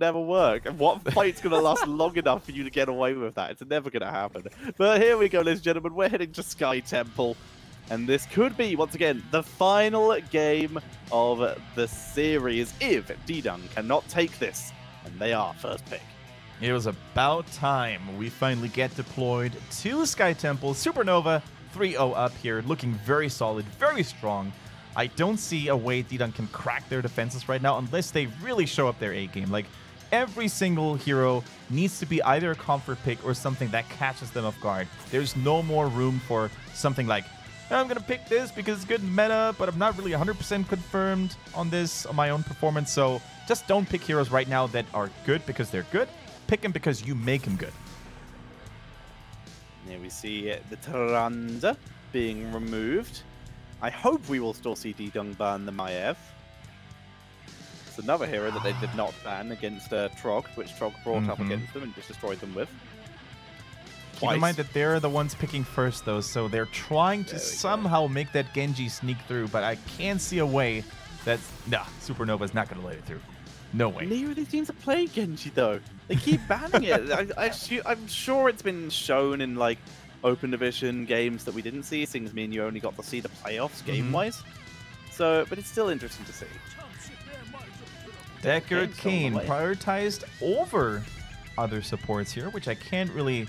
never work. And what fight's going to last long enough for you to get away with that? It's never going to happen. But here we go, ladies and gentlemen. We're heading to Sky Temple. And this could be, once again, the final game of the series if D-Dung cannot take this. And they are first pick. It was about time we finally get deployed to Sky Temple. Supernova 3-0 up here, looking very solid, very strong. I don't see a way D-Dung can crack their defenses right now unless they really show up their A game. Like, every single hero needs to be either a comfort pick or something that catches them off guard. There's no more room for something like, I'm going to pick this because it's good meta, but I'm not really 100% confirmed on this, on my own performance. So just don't pick heroes right now that are good because they're good. Pick them because you make them good. Here we see uh, the Tyrande being removed. I hope we will still see D-Dung ban the Maiev. Another hero that they did not ban against uh, Trog, which Trog brought mm -hmm. up mm-hmm. against them and just destroyed them with. Twice. Keep in mind that they're the ones picking first, though, so they're trying to somehow go. make that Genji sneak through, but I can't see a way that... Nah, Supernova's not going to let it through. No way. Neither of these teams are playing Genji, though. They keep banning it. I, I, I'm sure it's been shown in, like, open division games that we didn't see, Things mean you only got to see the playoffs mm-hmm. game wise. So, but it's still interesting to see. Deckard Cain prioritized over other supports here, which I can't really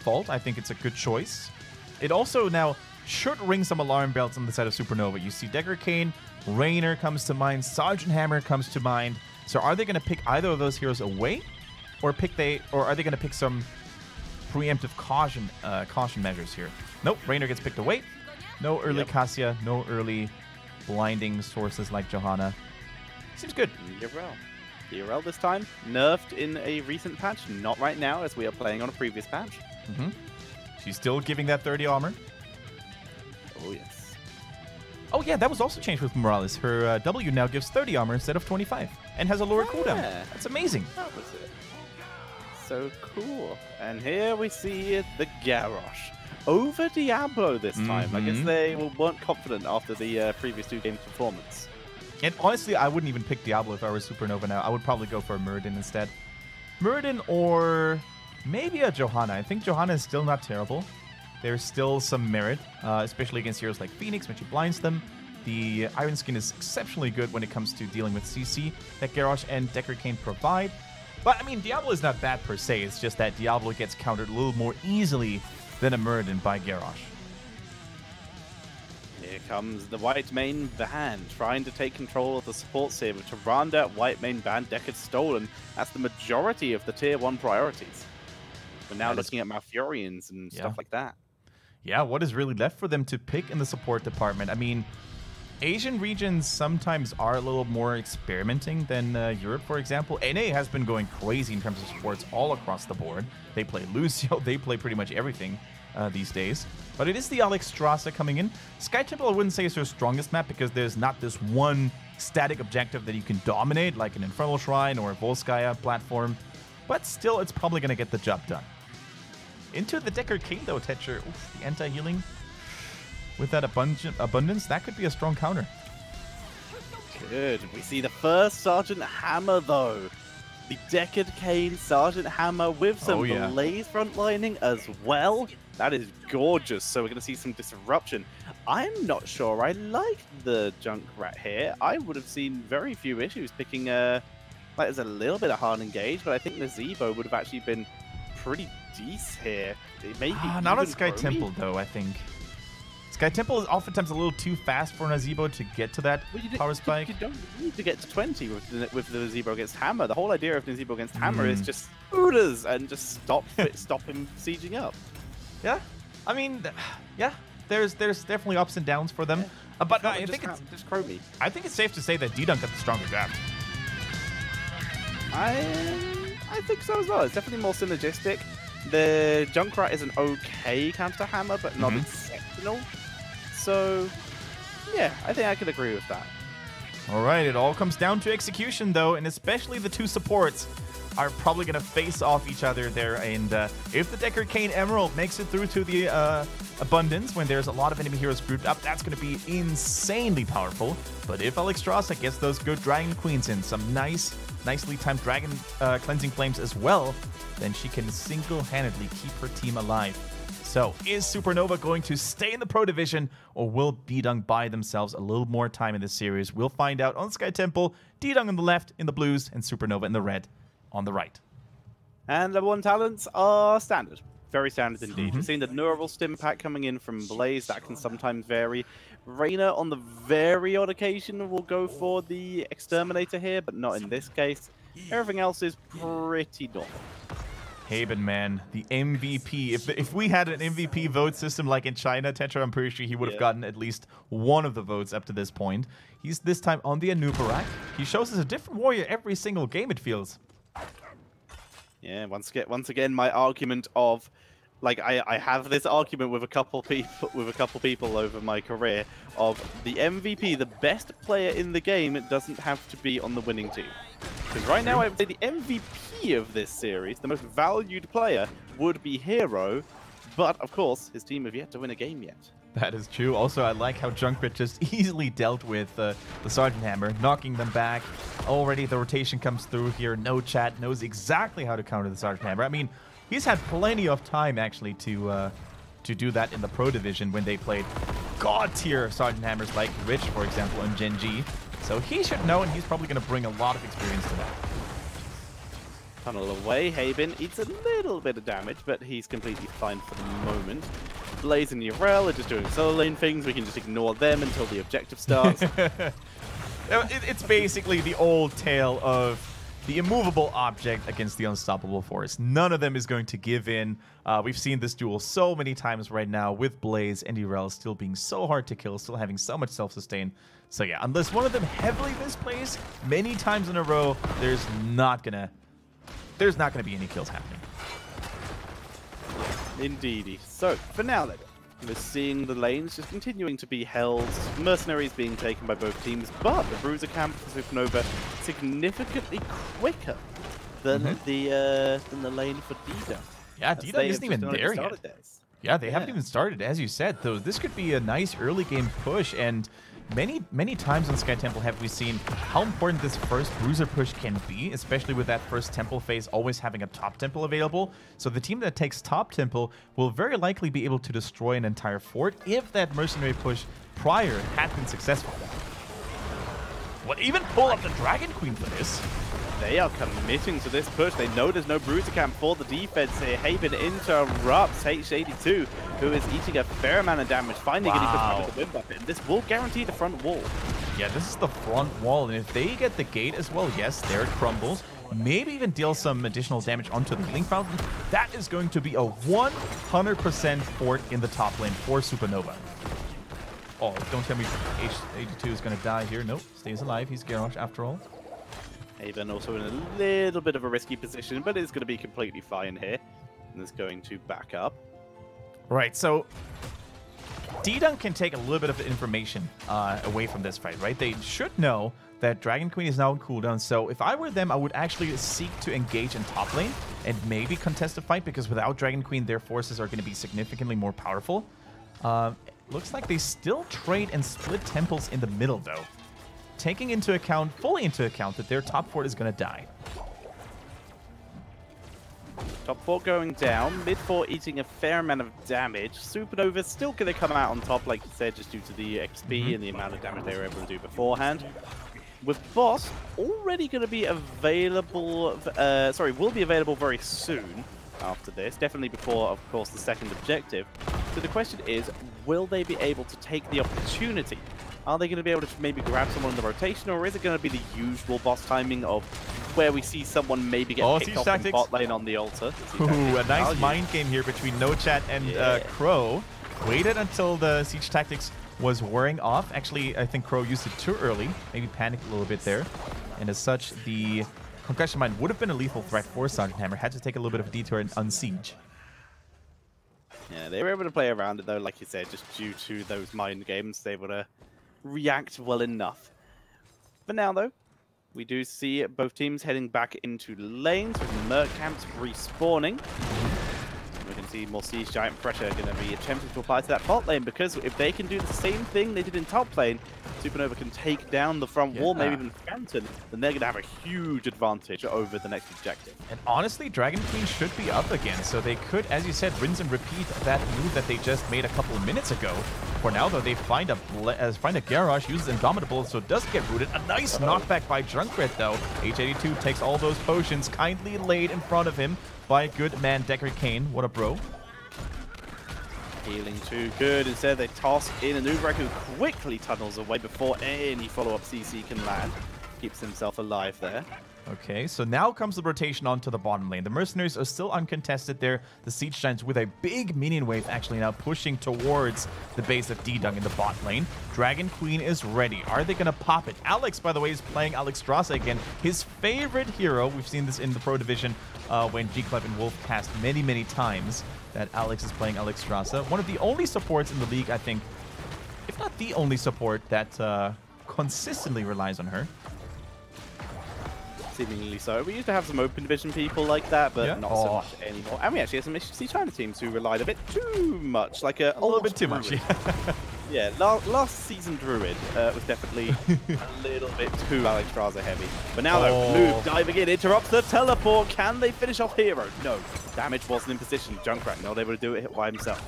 fault. I think it's a good choice. It also now should ring some alarm bells on the side of Supernova. You see Deckard Cain, Raynor comes to mind, Sergeant Hammer comes to mind. So are they going to pick either of those heroes away, or pick they, or are they going to pick some preemptive caution uh, caution measures here. Nope, Raynor gets picked away. No early yep. Cassia, no early blinding sources like Johanna. Seems good. Yrel. Yrel this time, nerfed in a recent patch. Not right now, as we are playing on a previous patch. Mm -hmm. She's still giving that 30 armor. Oh, yes. Oh, yeah, that was also changed with Morales. Her uh, W now gives 30 armor instead of 25 and has a lower oh, cooldown. Yeah. That's amazing. That was it so cool. And here we see the Garrosh over Diablo this time. Mm -hmm. I guess mm-hmm. they weren't confident after the uh, previous two games performance. And honestly, I wouldn't even pick Diablo if I were Supernova now. I would probably go for a Muradin instead. Muradin or maybe a Johanna. I think Johanna is still not terrible. There's still some merit, uh, especially against heroes like Fenix when she blinds them. The Iron Skin is exceptionally good when it comes to dealing with CC that Garrosh and Deckard Cain provide. But, I mean, Diablo is not bad per se. It's just that Diablo gets countered a little more easily than a Muradin by Garrosh. Comes the Whitemane Band, trying to take control of the support saber. Tyrande, Whitemane Band, deck is stolen. That's the majority of the tier 1 priorities. We're now looking at Malfurions and yeah. stuff like that. Yeah, what is really left for them to pick in the support department? I mean, Asian regions sometimes are a little more experimenting than uh, Europe, for example. NA has been going crazy in terms of sports all across the board. They play Lucio, they play pretty much everything uh, these days. But it is the Alexstrasza coming in. Sky Temple, I wouldn't say is her strongest map because there's not this one static objective that you can dominate, like an Infernal Shrine or a Volskaya platform. But still, it's probably going to get the job done. Into the Deckard Cain, though, Tetcher. Oof, the anti-healing with that abundant abundance, that could be a strong counter. Good. We see the first Sergeant Hammer, though. The Deckard Cain Sergeant Hammer with some oh, yeah. Blaze frontlining as well. That is gorgeous. So we're going to see some disruption. I'm not sure I like the Junkrat here. I would have seen very few issues picking a... Like, there's a little bit of hard engage, but I think the Zebo would have actually been pretty decent here. Maybe ah, not on Sky Temple, though, I think. Sky Temple is oftentimes a little too fast for Nazeebo to get to that well, power spike. You, don't need to get to 20 with the, with the Nazeebo against Hammer. The whole idea of Nazeebo against Hammer mm. is just Ooders and just stop stop him sieging up. Yeah, I mean, yeah, there's there's definitely ups and downs for them. Yeah. Uh, but I think it's just. I think it's safe to say that Ddung got the stronger draft. I I think so as well. It's definitely more synergistic. The Junkrat is an okay counter hammer, but not mm -hmm. exceptional. So, yeah, I think I could agree with that. All right, it all comes down to execution, though, and especially the two supports are probably going to face off each other there. And uh, if the Deckard Cain Emerald makes it through to the uh, Abundance when there's a lot of enemy heroes grouped up, that's going to be insanely powerful. But if Alexstrasza gets those good Dragon Queens in, some nice nicely timed Dragon uh, Cleansing Flames as well, then she can single-handedly keep her team alive. So, is Supernova going to stay in the Pro Division, or will Ddung buy themselves a little more time in this series? We'll find out on Sky Temple. Ddung on the left in the blues, and Supernova in the red on the right. And level one talents are standard. Very standard indeed. We've mm-hmm. seen the neural stim pack coming in from Blaze. That can sometimes vary. Raynor, on the very odd occasion, will go for the Exterminator here, but not in this case. Everything else is pretty normal. Haven, man, the MVP. If, if we had an MVP vote system like in China, Tetra, I'm pretty sure he would have yeah. gotten at least one of the votes up to this point. He's this time on the Anub'arak. He shows us a different warrior every single game, it feels. Yeah, once again, once again, my argument of like I, I have this argument with a couple people with a couple people over my career of the MVP, the best player in the game, doesn't have to be on the winning team. Because right now, I would say the MVP of this series, the most valued player, would be Hero, but of course, his team have yet to win a game yet. That is true. Also, I like how Junkrat just easily dealt with uh, the Sergeant Hammer, knocking them back. Already the rotation comes through here. No chat knows exactly how to counter the Sergeant Hammer. I mean, he's had plenty of time actually to uh, to do that in the Pro Division when they played god tier Sergeant Hammers like Rich, for example, and Gen G. So he should know, and he's probably going to bring a lot of experience to that. Tunnel away, Haven eats a little bit of damage, but he's completely fine for the moment. Blaze and Yrel are just doing solo lane things. We can just ignore them until the objective starts. it's basically the old tale of the immovable object against the unstoppable force. None of them is going to give in. Uh, we've seen this duel so many times right now with Blaze and Yrel still being so hard to kill, still having so much self-sustain. So yeah, unless one of them heavily misplays many times in a row, there's not gonna there's not gonna be any kills happening. Indeedy. So for now then, we're seeing the lanes just continuing to be held, mercenaries being taken by both teams, but the Bruiser camp for Supernova significantly quicker than mm -hmm. the uh, than the lane for Ddung. Yeah, Ddung isn't even there yet. Yeah, they yeah. haven't even started, as you said. Though this could be a nice early game push, and Many, many times on Sky Temple have we seen how important this first bruiser push can be, especially with that first temple phase always having a top temple available. So the team that takes top temple will very likely be able to destroy an entire fort if that mercenary push prior had been successful. What, even pull up the Dragon Queen for this? They are committing to this push. They know there's no Bruiser camp for the defense here. Haven interrupts H82, who is eating a fair amount of damage, finally wow. getting the win button. This will guarantee the front wall. Yeah, this is the front wall, and if they get the gate as well, yes, there it crumbles. Maybe even deal some additional damage onto the Link Fountain. That is going to be a 100% fort in the top lane for Supernova. Oh, don't tell me H82 is going to die here. Nope, stays alive. He's Garrosh after all. Haven also in a little bit of a risky position, but it's going to be completely fine here. And it's going to back up. Right, so Ddung can take a little bit of information uh, away from this fight, right? They should know that Dragon Queen is now in cooldown, so if I were them, I would actually seek to engage in top lane and maybe contest the fight, because without Dragon Queen, their forces are going to be significantly more powerful. Uh, looks like they still trade and split temples in the middle, though taking into account, fully into account, that their top fort is going to die. Top four going down, mid four eating a fair amount of damage. Supernova still going to come out on top, like you said, just due to the XP mm -hmm. and the amount of damage they were able to do beforehand. With Boss already going to be available, uh, sorry, will be available very soon after this, definitely before, of course, the second objective. So the question is, will they be able to take the opportunity are they going to be able to maybe grab someone in the rotation, or is it going to be the usual boss timing of where we see someone maybe get oh, picked off tactics. in bot lane on the altar? Ooh, a nice value. mind game here between No Chat and uh, yeah. uh, Crow. Waited until the Siege Tactics was wearing off. Actually, I think Crow used it too early. Maybe panicked a little bit there. And as such, the Concussion Mine would have been a lethal threat for Sergeant Hammer. Had to take a little bit of a detour and unsiege. Yeah, they were able to play around it though, like you said, just due to those mind games. They were to react well enough. For now, though, we do see both teams heading back into lanes with Merc camps respawning. we can see more Siege Giant pressure going to be attempting to apply to that bot lane because if they can do the same thing they did in top lane, Supernova can take down the front yeah. wall, maybe even Phantom, then they're going to have a huge advantage over the next objective. And honestly, Dragon Queen should be up again, so they could, as you said, rinse and repeat that move that they just made a couple of minutes ago. For now, though, they find a uh, find a Garrosh, uses Indomitable, so it does get rooted. A nice knockback by Junkrat, though. H82 takes all those potions kindly laid in front of him by good man Deckard Cain. What a bro. Healing too good. Instead, they toss in an Uber who quickly tunnels away before any follow-up CC can land. Keeps himself alive there. Okay, so now comes the rotation onto the bottom lane. The Mercenaries are still uncontested there. The Siege Giants with a big minion wave actually now pushing towards the base of D-Dung in the bot lane. Dragon Queen is ready. Are they going to pop it? Alex, by the way, is playing Alexstrasza again. His favorite hero. We've seen this in the Pro Division uh, when G-Club and Wolf cast many, many times that Alex is playing Alex Alexstrasza. One of the only supports in the league, I think, if not the only support that uh, consistently relies on her seemingly so. We used to have some open division people like that, but yeah. not oh. so much anymore. And we actually had some HGC China teams who relied a bit too much, like a, a little bit too much. Yeah, last, last season Druid uh, was definitely a little bit too Alexstrasza heavy. But now, though, oh. diving in, interrupts the teleport. Can they finish off Hero? No. Damage wasn't in position. Junkrat not able to do it by himself.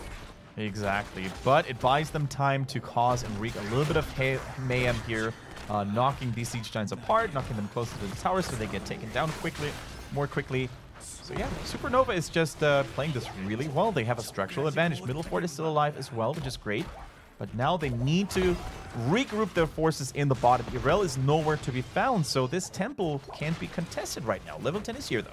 Exactly. But it buys them time to cause and wreak a little bit of mayhem here uh, knocking these siege giants apart, knocking them closer to the tower so they get taken down quickly, more quickly. So yeah, Supernova is just uh, playing this really well. They have a structural advantage. Middle Fort is still alive as well, which is great. But now they need to regroup their forces in the bottom. Yrel is nowhere to be found, so this temple can't be contested right now. Level 10 is here, though.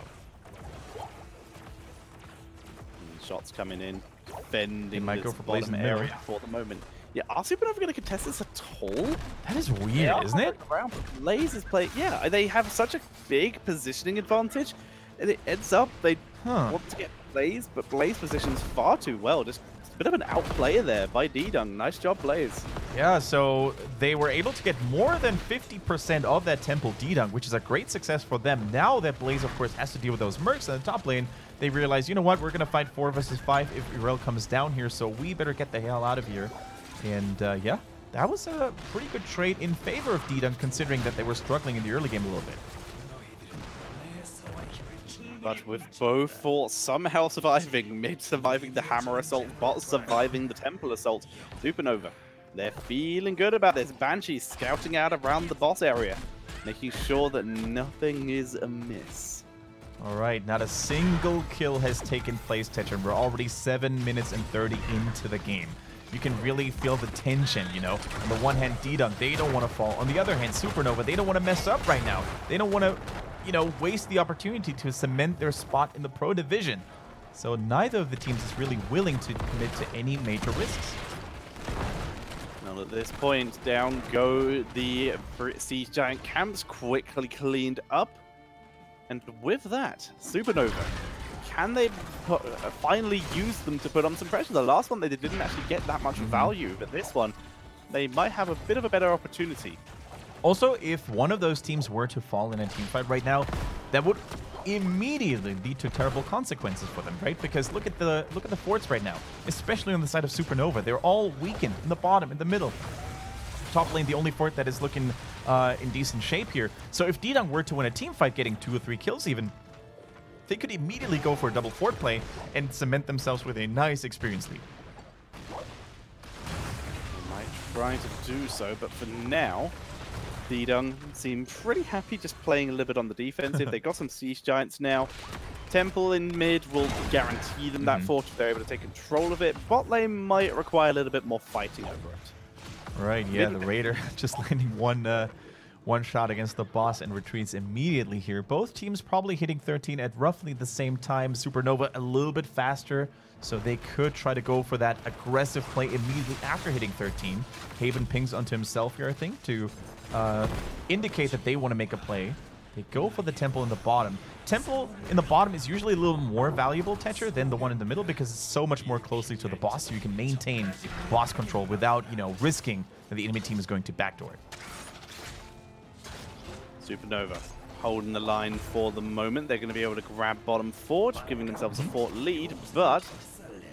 Shots coming in, defending the bottom area for the moment. Yeah, are Supernova going to contest this at all? That is weird, isn't it? Around, Blaze is playing. Yeah, they have such a big positioning advantage, and it ends up they huh. want to get Blaze, but Blaze positions far too well. Just a bit of an outplayer there by D-Dung. Nice job, Blaze. Yeah, so they were able to get more than 50% of that Temple D-Dung, which is a great success for them. Now that Blaze, of course, has to deal with those Mercs in the top lane, they realize, you know what, we're going to fight 4 versus 5 if Yrel comes down here, so we better get the hell out of here. And uh, yeah, that was a pretty good trade in favor of D-Dung, considering that they were struggling in the early game a little bit. But with both forts somehow surviving, mid surviving the hammer assault, bot surviving the temple assault, Supernova, they're feeling good about this. Banshee scouting out around the boss area, making sure that nothing is amiss. All right, not a single kill has taken place, Tetran. We're already 7 minutes and 30 into the game you can really feel the tension, you know. On the one hand, D-Dung, they don't want to fall. On the other hand, Supernova, they don't want to mess up right now. They don't want to, you know, waste the opportunity to cement their spot in the Pro Division. So neither of the teams is really willing to commit to any major risks. Now at this point, down go the Siege Giant camps, quickly cleaned up. And with that, Supernova can they put, uh, finally use them to put on some pressure? The last one they didn't actually get that much mm -hmm. value, but this one, they might have a bit of a better opportunity. Also, if one of those teams were to fall in a team fight right now, that would immediately lead to terrible consequences for them, right? Because look at the look at the forts right now, especially on the side of Supernova. They're all weakened in the bottom, in the middle. Top lane, the only fort that is looking uh, in decent shape here. So if D-Dung were to win a team fight, getting two or three kills even, they could immediately go for a double fort play and cement themselves with a nice experience lead. Might try to do so, but for now, D-Dung seem pretty happy just playing a little bit on the defensive. they got some Siege Giants now. Temple in mid will guarantee them that mm -hmm. fort if they're able to take control of it. Bot lane might require a little bit more fighting over it. Right, yeah, the Raider just landing one uh, one shot against the boss and retreats immediately here. Both teams probably hitting 13 at roughly the same time. Supernova a little bit faster, so they could try to go for that aggressive play immediately after hitting 13. Haven pings onto himself here, I think, to uh, indicate that they want to make a play. They go for the temple in the bottom. Temple in the bottom is usually a little more valuable, Tetra, than the one in the middle because it's so much more closely to the boss, so you can maintain boss control without, you know, risking that the enemy team is going to backdoor it. Supernova holding the line for the moment. They're going to be able to grab bottom forge, giving themselves a fort lead, but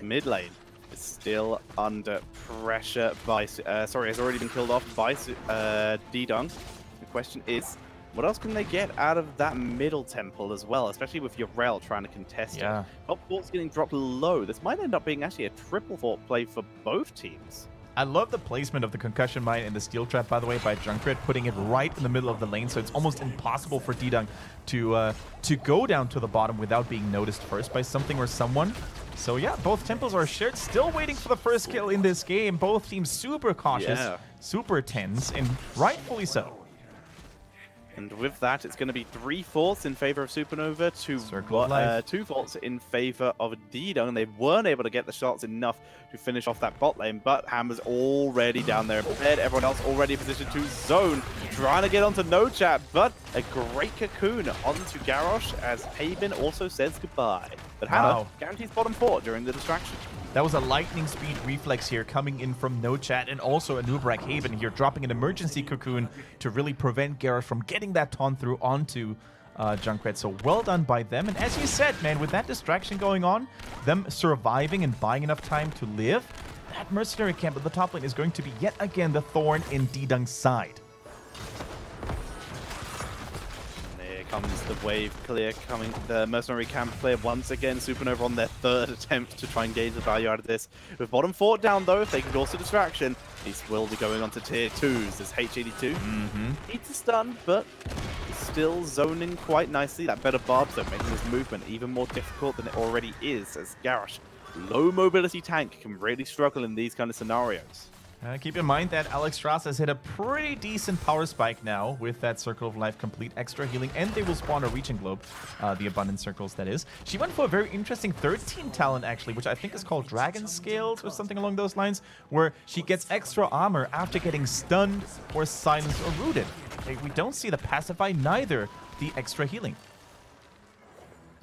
mid lane is still under pressure by... Uh, sorry, has already been killed off by uh, D-Dung. The question is, what else can they get out of that middle temple as well, especially with Yrel trying to contest yeah. it? Top fort's getting dropped low. This might end up being actually a triple fort play for both teams. I love the placement of the concussion mine and the steel trap, by the way, by Junkrat, putting it right in the middle of the lane, so it's almost impossible for D-Dung to uh, to go down to the bottom without being noticed first by something or someone. So yeah, both temples are shared. Still waiting for the first kill in this game. Both teams super cautious, yeah. super tense, and rightfully so. And with that, it's going to be three fourths in favor of Supernova, two, uh, two fourths in favor of D-Dung. And they weren't able to get the shots enough to finish off that bot lane, but Hammer's already down there in bed. Everyone else already positioned to zone, trying to get onto No Chat, but a great cocoon onto Garrosh as Haven also says goodbye. But Hammer wow. guarantees bottom four during the distraction. That was a lightning speed reflex here coming in from No Chat and also Anub'arak Haven here dropping an emergency cocoon to really prevent Garrosh from getting that taunt through onto uh, Junkrat. So well done by them. And as you said, man, with that distraction going on, them surviving and buying enough time to live, that mercenary camp at the top lane is going to be yet again the thorn in D-Dung's side. Comes the wave clear coming. The Mercenary camp clear once again. Supernova on their third attempt to try and gain the value out of this. With bottom fort down though, if they can also distraction, these will be going on to tier 2s. There's H82. Mm -hmm. Needs a stun, but still zoning quite nicely. That better barb zone making his movement even more difficult than it already is as Garrosh, low mobility tank, can really struggle in these kind of scenarios. Uh, keep in mind that Alex Alexstrasza has hit a pretty decent power spike now with that Circle of Life complete extra healing, and they will spawn a Reaching Globe, uh, the Abundant Circles, that is. She went for a very interesting 13 talent, actually, which I think is called Dragon Scales or something along those lines, where she gets extra armor after getting stunned or silenced or rooted. We don't see the Pacify, neither the extra healing.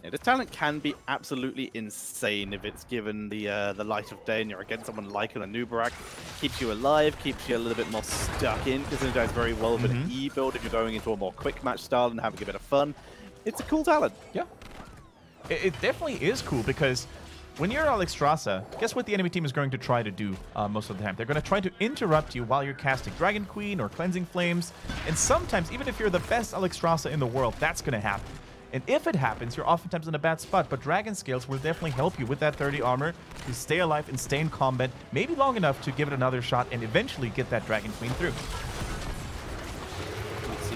Yeah, this talent can be absolutely insane if it's given the uh, the light of day and you're against someone like an Anub'arak. Keeps you alive, keeps you a little bit more stuck in, because it does very well with mm -hmm. an E-build if you're going into a more quick match style and having a bit of fun. It's a cool talent. Yeah. It, it definitely is cool because when you're Alexstrasza, guess what the enemy team is going to try to do uh, most of the time? They're going to try to interrupt you while you're casting Dragon Queen or Cleansing Flames. And sometimes, even if you're the best Alexstrasza in the world, that's going to happen. And if it happens, you're oftentimes in a bad spot, but Dragon Scales will definitely help you with that 30 armor to stay alive and stay in combat, maybe long enough to give it another shot and eventually get that Dragon Queen through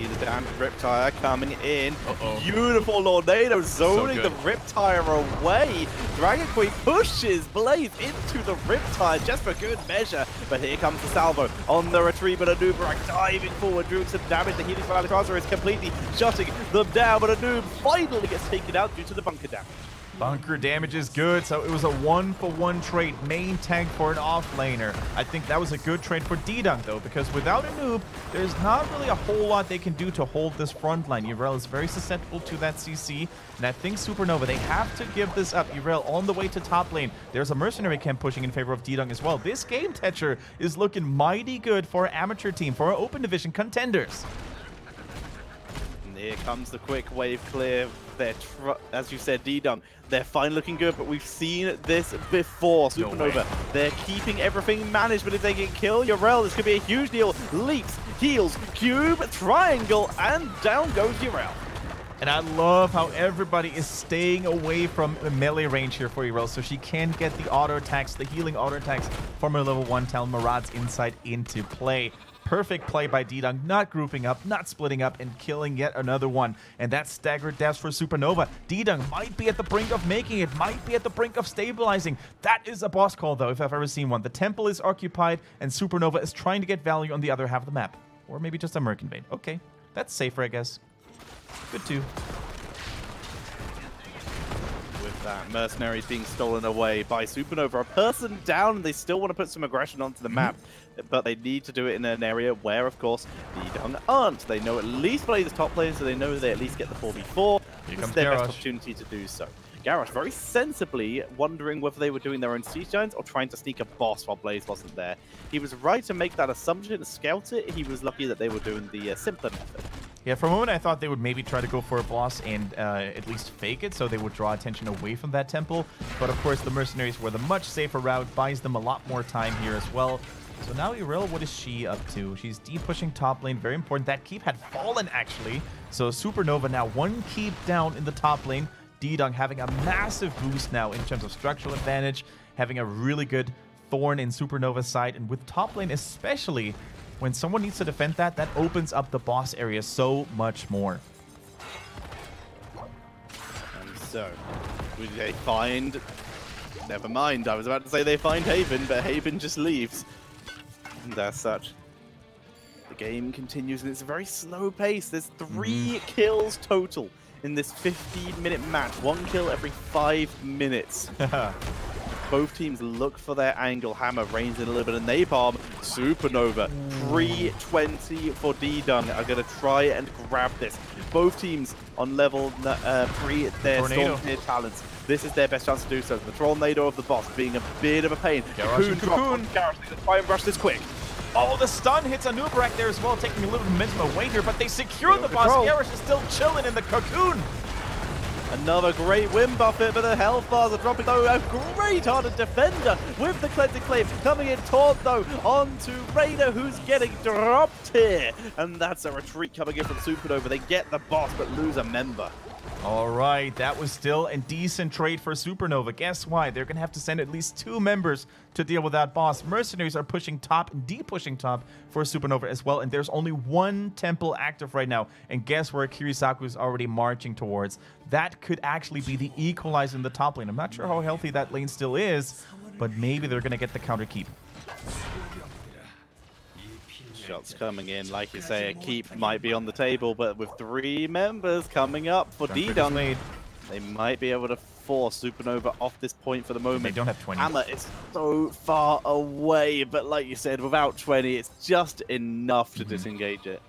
see the damn RIP-Tire coming in. Uh -oh. Beautiful Tornado zoning so the RIP-Tire away. Dragon Queen pushes Blaze into the RIP-Tire just for good measure. But here comes the salvo on the retreat, but Anub'arak diving forward, doing some damage. The healing from Alexstrasza is completely shutting them down, but Anub finally gets taken out due to the bunker damage. Bunker damage is good, so it was a one-for-one -one trade. Main tank for an offlaner. I think that was a good trade for D-Dung, though, because without a noob, there's not really a whole lot they can do to hold this front line. Yrel is very susceptible to that CC, and I think Supernova, they have to give this up. Yrel on the way to top lane. There's a Mercenary camp pushing in favor of D-Dung as well. This game, Tetcher, is looking mighty good for our amateur team, for open division contenders. Here comes the quick wave clear they're, as you said, D-Dung, they're fine looking good, but we've seen this before. Supernova, no they're keeping everything managed, but if they get killed, Yrel, this could be a huge deal. Leaps, heals, cube, triangle, and down goes Yrel. And I love how everybody is staying away from the melee range here for Yrel, so she can get the auto attacks, the healing auto attacks from her level 1 Talon Maraad's insight into play. Perfect play by D-Dung, not grouping up, not splitting up, and killing yet another one. And that's staggered deaths for Supernova. D-Dung might be at the brink of making it, might be at the brink of stabilizing. That is a boss call, though, if I've ever seen one. The temple is occupied, and Supernova is trying to get value on the other half of the map. Or maybe just a Merc Invade. Okay, that's safer, I guess. Good too that. Mercenaries being stolen away by Supernova. A person down, and they still want to put some aggression onto the mm-hmm. map, but they need to do it in an area where, of course, the Dung aren't. They know at least play the top lane, so they know they at least get the 4v4. Here this is their Garrosh. best opportunity to do so. Garrosh very sensibly wondering whether they were doing their own siege giants or trying to sneak a boss while Blaze wasn't there. He was right to make that assumption, and scout it. He was lucky that they were doing the uh, simpler method. Yeah, for a moment I thought they would maybe try to go for a boss and uh, at least fake it so they would draw attention away from that temple. But of course the Mercenaries were the much safer route, buys them a lot more time here as well. So now Yrel, what is she up to? She's deep-pushing top lane, very important. That keep had fallen actually. So Supernova now one keep down in the top lane. Ddung having a massive boost now in terms of structural advantage, having a really good Thorn in Supernova's side, and with top lane especially, when someone needs to defend that, that opens up the boss area so much more. And so, they find... Never mind, I was about to say they find Haven, but Haven just leaves. And as such, the game continues, and it's a very slow pace. There's 3 mm kills total in this 15-minute match. One kill every five minutes. both teams look for their angle. Hammer rains in a little bit of napalm. Supernova, 320 for D-Dung are going to try and grab this. Both teams on level uh, 3, their Stormpear talents. This is their best chance to do so. The Tornado of the boss being a bit of a pain. Garrosh Cocoon. Garrosh, let's try and rush this quick. Oh, the stun hits Anub'arak there as well, taking a little momentum away here, but they secure the boss. Garrosh is still chilling in the cocoon. Another great Wing Buffet, but the health bars are dropping though. A great hearted defender with the cleansing flame coming in taunt though onto Raider who's getting dropped here. And that's a retreat coming in from Supernova. They get the boss but lose a member. All right, that was still a decent trade for Supernova. Guess why? They're going to have to send at least two members to deal with that boss. Mercenaries are pushing top and de-pushing top for Supernova as well, and there's only one temple active right now. And guess where Kirisaku is already marching towards? That could actually be the equalizer in the top lane. I'm not sure how healthy that lane still is, but maybe they're going to get the counter keep shots coming in. Like you say, a keep might be on the table, but with three members coming up for Ddung, they might be able to force Supernova off this point for the moment. They don't have 20. Hammer is so far away, but like you said, without 20, it's just enough to mm -hmm. disengage it.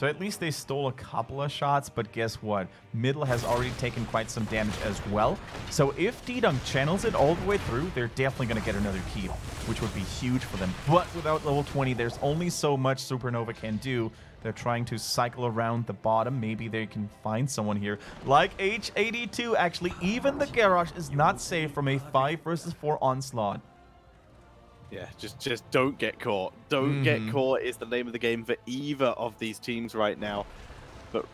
So at least they stole a couple of shots, but guess what? Middle has already taken quite some damage as well. So if D-Dung channels it all the way through, they're definitely going to get another keep, which would be huge for them. But without level 20, there's only so much Supernova can do. They're trying to cycle around the bottom. Maybe they can find someone here. Like H82, actually, even the Garrosh is not safe from a 5 versus 4 onslaught. Yeah, just just don't get caught. Don't mm. get mm-hmm. caught is the name of the game for either of these teams right now. But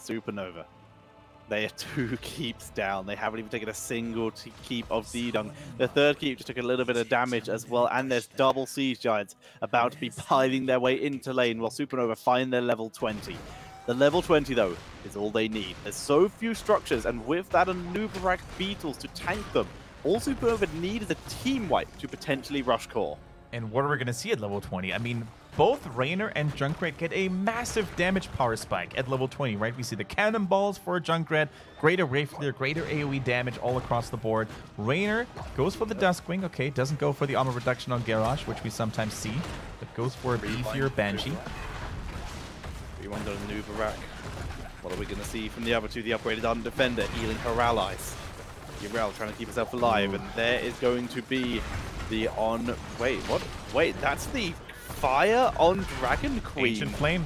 Supernova, they are two keeps down. They haven't even taken a single keep of D-Dung. The third keep just took a little bit of damage as well, and there's double Siege Giants about to be piling their way into lane while Supernova find their level 20. The level 20, though, is all they need. There's so few structures, and with that Anub'arak Beetles to tank them, all Supernova need is a team wipe to potentially rush core. And what are we going to see at level 20? I mean, both Raynor and Junkrat get a massive damage power spike at level 20, right? We see the cannonballs for Junkrat, greater Ray greater AoE damage all across the board. Raynor goes for the Duskwing, okay, doesn't go for the armor reduction on Garrosh, which we sometimes see, but goes for a beefier Banshee. We wonder Anub'arak. What are we going to see from the other two? The upgraded Armor Defender healing her allies. Yrel trying to keep herself alive, and there is going to be the on... Wait, what? Wait, that's the fire on Dragon Queen. Ancient Flame.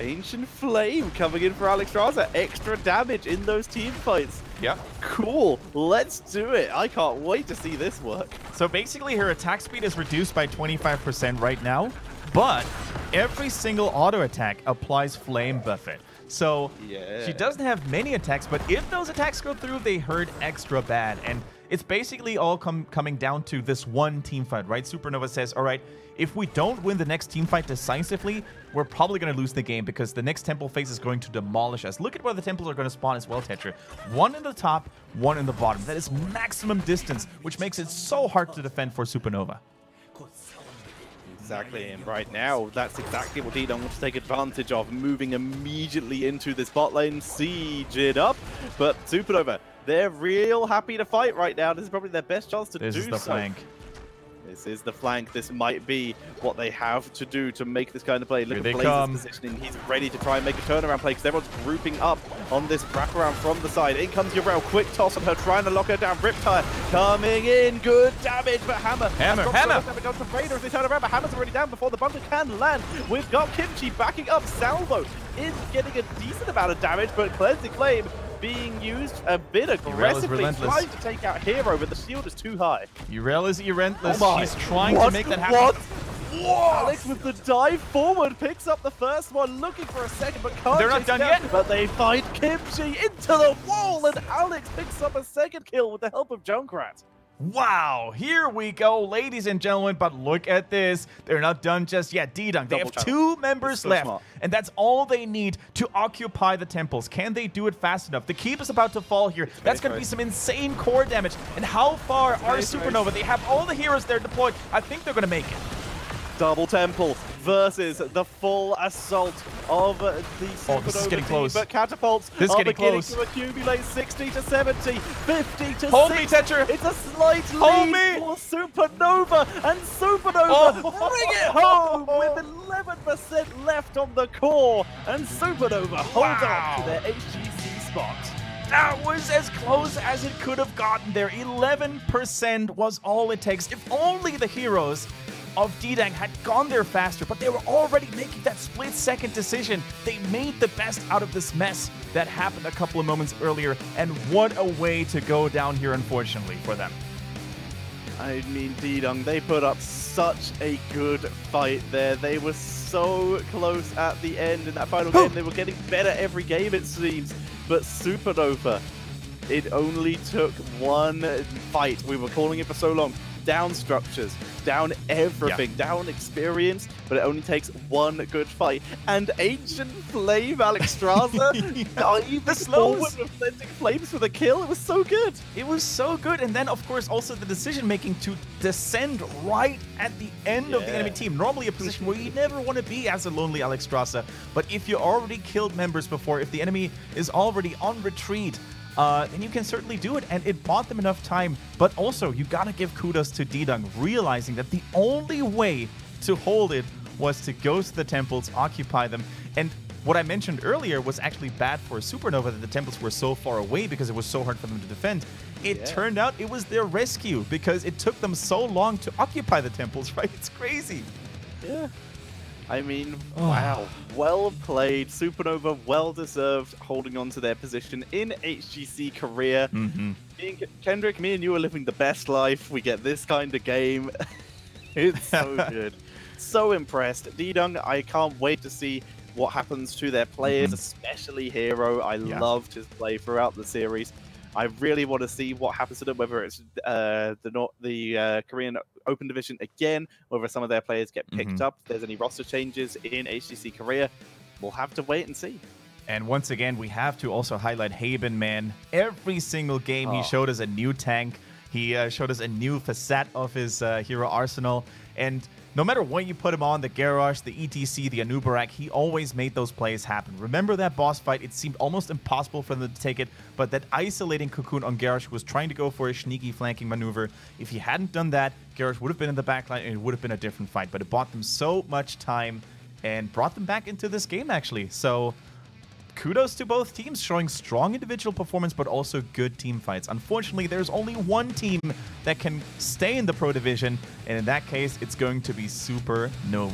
Ancient Flame coming in for Alexstrasza. Extra damage in those team fights. Yeah. Cool. Let's do it. I can't wait to see this work. So basically her attack speed is reduced by 25% right now, but every single auto attack applies Flame Buffet. So yeah. she doesn't have many attacks, but if those attacks go through, they hurt extra bad. And it's basically all com coming down to this one team fight, right? Supernova says, all right, if we don't win the next team fight decisively, we're probably going to lose the game because the next temple phase is going to demolish us. Look at where the temples are going to spawn as well, Tetra. One in the top, one in the bottom. That is maximum distance, which makes it so hard to defend for Supernova. Exactly, and right now, that's exactly what D-Dung wants to take advantage of, moving immediately into this bot lane, siege it up, but Supernova, they're real happy to fight right now. This is probably their best chance to this do so. This is the flank. This is the flank. This might be what they have to do to make this kind of play. Look Here at Blaze's positioning. He's ready to try and make a turnaround play because everyone's grouping up on this wraparound from the side. In comes Yrel. Quick toss on her, trying to lock her down. RIP-Tire coming in. Good damage, but Hammer. Hammer, Hammer. It goes Raider as they turn around, but Hammer's already down before the bundle can land. We've got Kimchi backing up Salvo is getting a decent amount of damage, but Cleansing Flame being used a bit aggressively, trying to take out Hero, but the shield is too high. Yrel is relentless. Oh She's trying what? to make that happen. What? Whoa! Alex with the dive forward picks up the first one, looking for a second, but can't. They're not done down, yet. But they find Kimchi into the wall, and Alex picks up a second kill with the help of Junkrat. Wow, here we go, ladies and gentlemen, but look at this. They're not done just yet. Ddung, they have two members so left, smart. and that's all they need to occupy the temples. Can they do it fast enough? The keep is about to fall here. It's that's going to be some insane core damage. And how far are Supernova? They have all the heroes there deployed. I think they're going to make it. Double Temple versus the full assault of the Oh, this is getting close. But catapults this is are getting beginning close. to accumulate 60 to 70, 50 to Hold 60. me, Tetra. It's a slight Hold lead me. for Supernova, and Supernova oh. bring it home with 11% left on the core, and Supernova wow. hold on to their HGC spot. That was as close as it could have gotten there. 11% was all it takes. If only the heroes of Ddung had gone there faster, but they were already making that split-second decision. They made the best out of this mess that happened a couple of moments earlier, and what a way to go down here, unfortunately, for them. I mean, D-Dung, they put up such a good fight there. They were so close at the end in that final game. They were getting better every game, it seems. But Supernova, it only took one fight. We were calling it for so long down structures, down everything, yeah. down experience, but it only takes one good fight. And Ancient Flame Alexstrasza yeah. diving forward with Blending Flames for the kill. It was so good. It was so good. And then, of course, also the decision making to descend right at the end yeah. of the enemy team. Normally a position where you never want to be as a lonely Alexstrasza. But if you already killed members before, if the enemy is already on retreat, uh, then you can certainly do it. And it bought them enough time. But also, you gotta give kudos to D-Dung, realizing that the only way to hold it was to go to the temples, occupy them, and what I mentioned earlier was actually bad for Supernova that the temples were so far away because it was so hard for them to defend. It yeah. turned out it was their rescue because it took them so long to occupy the temples, right? It's crazy. Yeah. I mean, oh. wow. Well played. Supernova, well deserved, holding on to their position in HGC Korea. Mm-hmm. Kendrick, me and you are living the best life. We get this kind of game. it's so good. So impressed. D-Dung, I can't wait to see what happens to their players, mm-hmm. especially Hero. I yeah. loved his play throughout the series. I really want to see what happens to them, whether it's uh, the the uh, Korean Open Division again, whether some of their players get picked mm-hmm. up. If there's any roster changes in HGC Korea, we'll have to wait and see. And once again, we have to also highlight Haven, man. Every single game, oh. he showed us a new tank. He uh, showed us a new facet of his uh, hero arsenal. And no matter what you put him on, the Garrosh, the ETC, the Anub'arak, he always made those plays happen. Remember that boss fight? It seemed almost impossible for them to take it, but that isolating Cocoon on Garrosh was trying to go for a sneaky flanking maneuver. If he hadn't done that, Garrosh would have been in the backline and it would have been a different fight, but it bought them so much time and brought them back into this game, actually. So kudos to both teams showing strong individual performance but also good team fights. Unfortunately, there's only one team that can stay in the Pro Division, and in that case, it's going to be Super Nova.